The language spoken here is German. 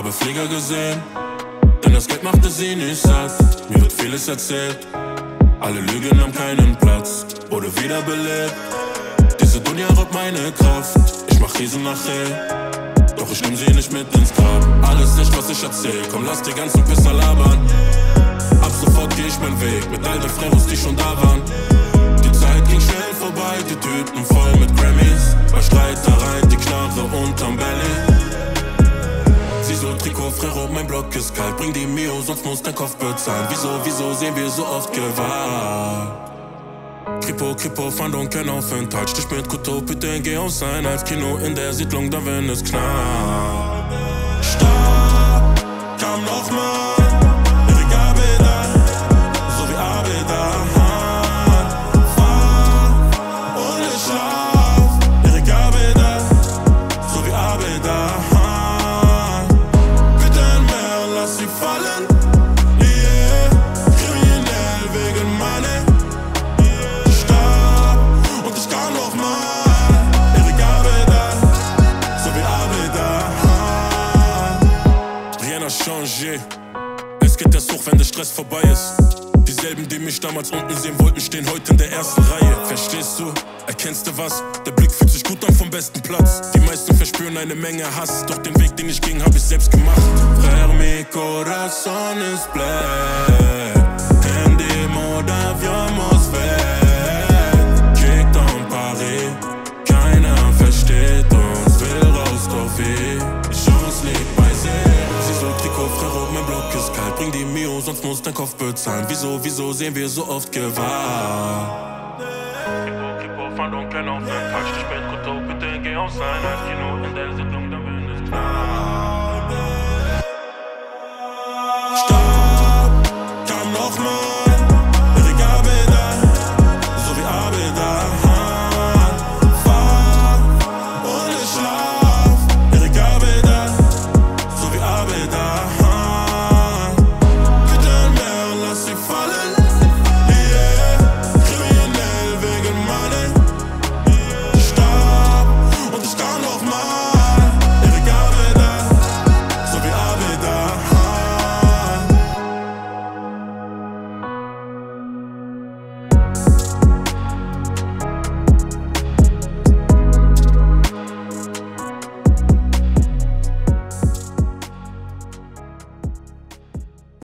habe Flieger gesehen, denn das Geld machte sie nicht satt. Mir wird vieles erzählt, alle Lügen haben keinen Platz, wurde wiederbelebt. Diese Dunja raubt meine Kraft, ich mach Riesen nachher. Doch ich nehm sie nicht mit ins Grab. Alles echt, was ich erzähl, komm, lass die ganzen Pisser labern. Ab sofort geh ich meinen Weg mit all den Freros, die schon da waren. Die Zeit ging schnell vorbei, die Tüten voll mit Grammys. Bei Streitereien, Block ist kalt. Bring die Mio, sonst muss dein Kopf bezahlen. Wieso, wieso sehen wir so oft Gewalt? Kripo, Kripo, Fahndung, kein Aufenthalt. Stich mit Kuto, bitte geh aus sein als Kino in der Siedlung, da wenn es knallt. Es geht erst hoch, wenn der Stress vorbei ist. Dieselben, die mich damals unten sehen wollten, stehen heute in der ersten Reihe. Verstehst du? Erkennst du was? Der Blick fühlt sich gut an vom besten Platz. Die meisten verspüren eine Menge Hass, doch den Weg, den ich ging, hab ich selbst gemacht. Frère, mi corazón is black. Bring die Mio, sonst muss dein Kopf bezahlen. Wieso, wieso sehen wir so oft Gewalt? Kripo, Kripo, Fahndung, kein Aufenthalt. Stich mit Kuto, bitte geh auf sein als Kino in der Sitzung.